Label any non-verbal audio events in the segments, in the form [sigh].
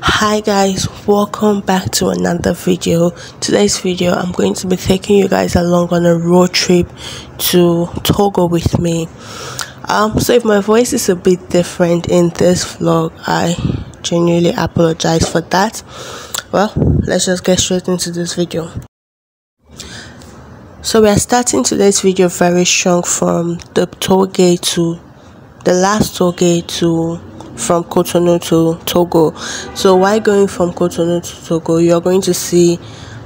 hi guys welcome back to another video. Today's video i'm going to be taking you guys along on a road trip to togo with me. Um so if my voice is a bit different in this vlog i genuinely apologize for that. Well let's just get straight into this video. So we are starting today's video very strong from the toll gate to the last toll gate to from Cotonou to Togo. So while going from Cotonou to Togo, you're going to see,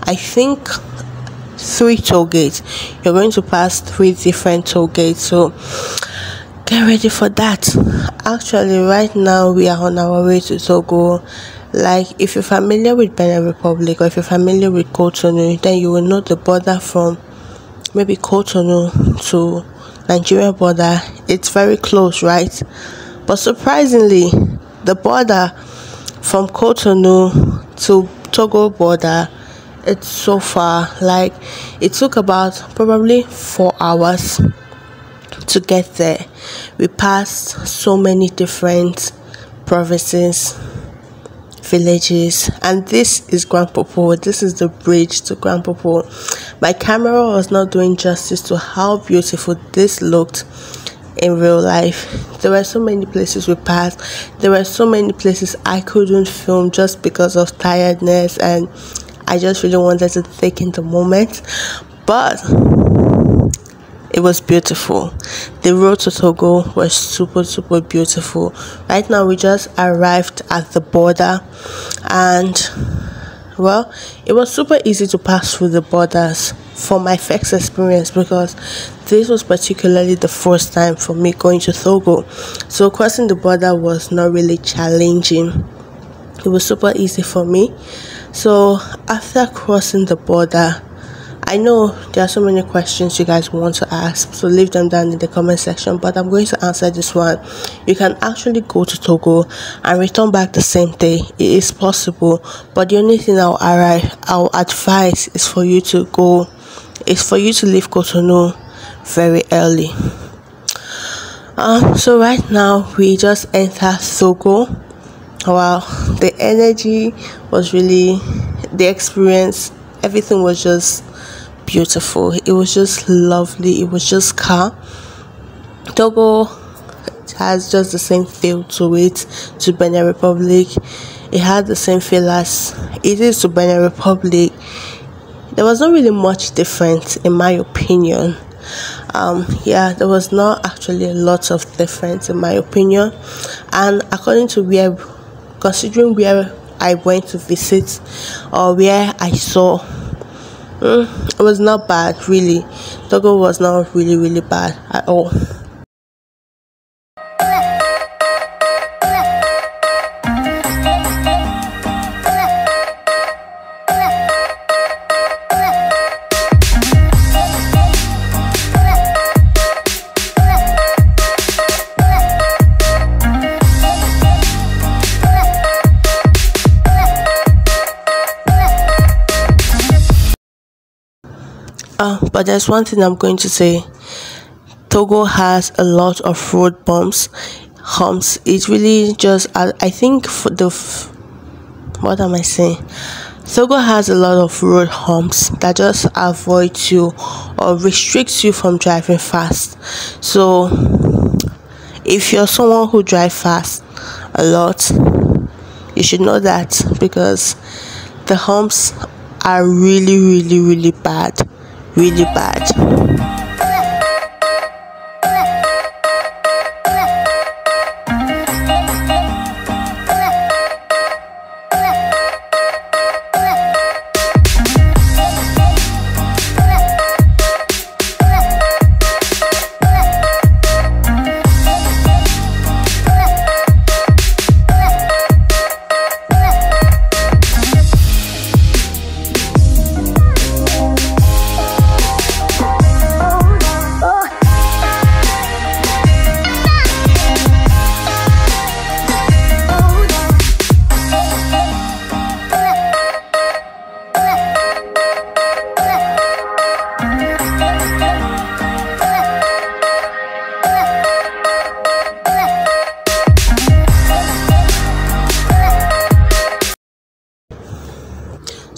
I think, three toll gates. You're going to pass three different toll gates. So get ready for that. Actually, right now we are on our way to Togo. Like if you're familiar with Benin Republic or if you're familiar with Cotonou, then you will know the border from maybe Cotonou to Nigeria border. It's very close, right? But surprisingly, the border from Cotonou to Togo border it's so far like it took about probably 4 hours to get there. We passed so many different provinces villages and this is Grand Popo. This is the bridge to Grand Popo. My camera was not doing justice to how beautiful this looked in real life. There were so many places we passed. There were so many places I couldn't film just because of tiredness and I just really wanted to take in the moment. But it was beautiful. The road to Togo was super super beautiful. Right now we just arrived at the border and well, it was super easy to pass through the borders for my first experience because this was particularly the first time for me going to Togo. So crossing the border was not really challenging. It was super easy for me. So after crossing the border, I know there are so many questions you guys want to ask, so leave them down in the comment section. But I'm going to answer this one. You can actually go to Togo and return back the same day. It is possible, but the only thing I'll, I'll advise is for you to go, is for you to leave Cotonou very early. Um, so right now we just enter Togo. Wow, the energy was really the experience. Everything was just beautiful. It was just lovely. It was just calm. Togo has just the same feel to it to Benin Republic. It had the same feel as it is to Benin Republic. There was not really much difference in my opinion. Um, yeah, there was not actually a lot of difference in my opinion, and according to where, considering where I went to visit or where I saw Mm, it was not bad, really. Togo was not really, really bad at all. There's one thing I'm going to say. Togo has a lot of road bumps, humps. It's really just, I, I think for the, what am I saying? Togo has a lot of road humps that just avoid you or restricts you from driving fast. So, if you're someone who drive fast a lot, you should know that because the humps are really, really, really bad really bad.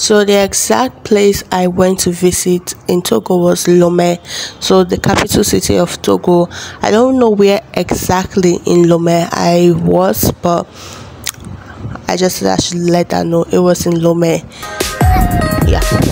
So the exact place I went to visit in Togo was Lomé, so the capital city of Togo. I don't know where exactly in Lomé I was, but I just I should let that know it was in Lomé. Yeah.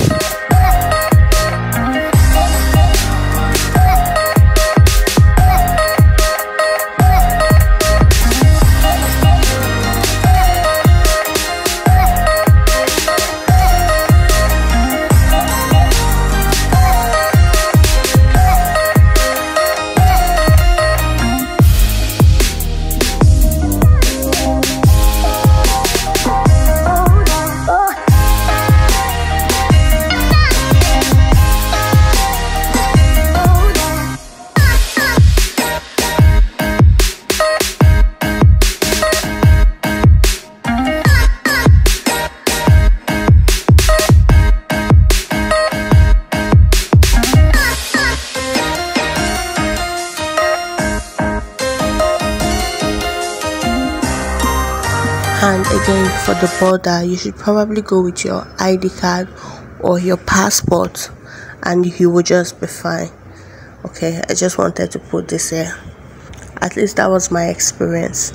The border you should probably go with your id card or your passport and you will just be fine. Okay i just wanted to put this here. At least that was my experience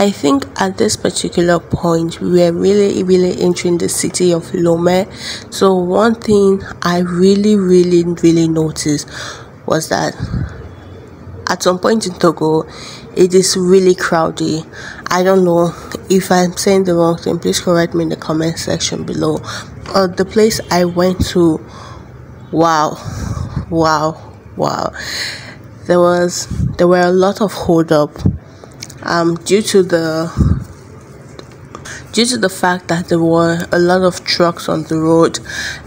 I think at this particular point we were really really entering the city of Lomé. So one thing I really really really noticed was that at some point in Togo it is really crowded. I don't know if I'm saying the wrong thing, please correct me in the comment section below. Uh, the place I went to wow wow wow there was there were a lot of hold up um due to the due to the fact that there were a lot of trucks on the road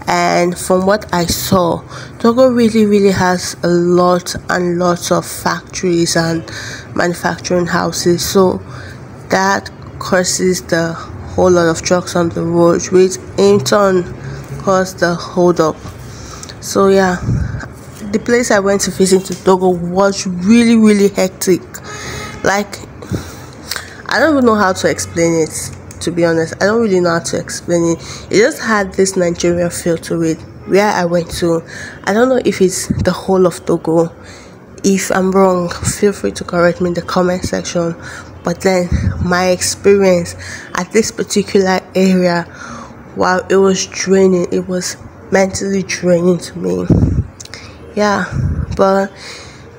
and from what i saw togo really really has a lot and lots of factories and manufacturing houses. So that causes the whole lot of trucks on the road which in turn caused the hold up. So yeah the place i went to visit in togo was really really hectic. Like i don't even know how to explain it to be honest. I don't really know how to explain it. It just had this Nigerian feel to it. Where I went to, I don't know if it's the whole of Togo. If I'm wrong, feel free to correct me in the comment section. But then, my experience at this particular area, while it was draining, it was mentally draining to me. Yeah, but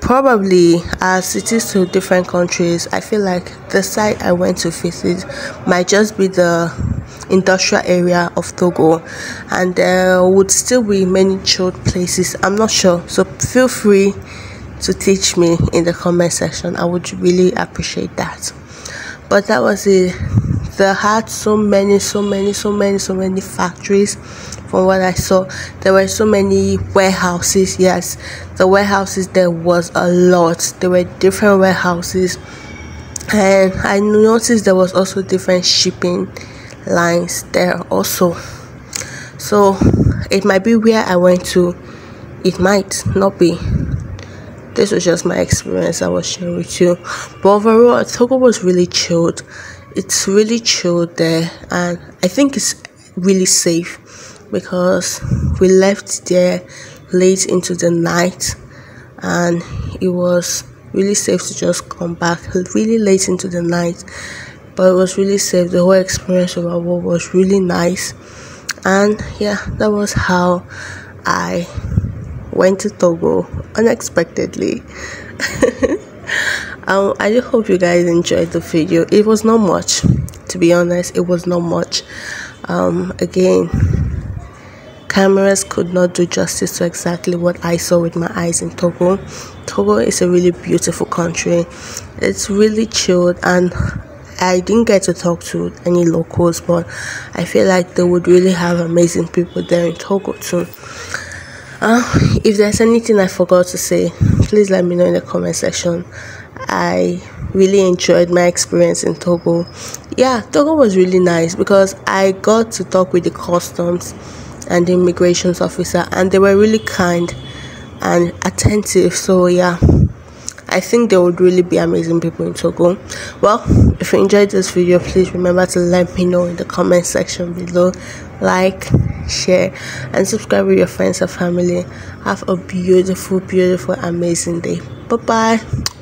probably as it is to different countries. I feel like the site i went to visit might just be the industrial area of togo. And there would still be many chilled places. I'm not sure. So feel free to teach me in the comment section. I would really appreciate that. But that was it. They had so many so many so many so many factories from what I saw. There were so many warehouses. Yes, the warehouses there was a lot. There were different warehouses, and I noticed there was also different shipping lines there also. So it might be where I went to. It might not be. This was just my experience I was sharing with you. But overall, Togo was really chilled. It's really chilled there, and I think it's really safe because we left there late into the night and it was really safe to just come back really late into the night. But it was really safe. The whole experience of our was really nice. And yeah that was how i went to togo unexpectedly. [laughs] Um, i just hope you guys enjoyed the video. It was not much to be honest. It was not much. Um, again cameras could not do justice to exactly what I saw with my eyes in Togo. Togo is a really beautiful country. It's really chilled and I didn't get to talk to any locals, but I feel like they would really have amazing people there in Togo too. Uh, if there's anything I forgot to say, please let me know in the comment section. I really enjoyed my experience in Togo. Yeah, Togo was really nice because I got to talk with the customs and the immigrations officer and they were really kind and attentive so yeah I think they would really be amazing people in Togo. Well, if you enjoyed this video, please remember to let me know in the comment section below. Like, share, and subscribe with your friends and family. Have a beautiful, beautiful, amazing day. Bye bye.